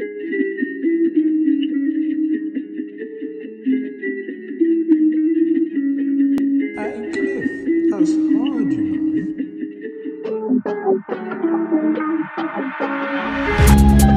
Hey, that's hard, you know.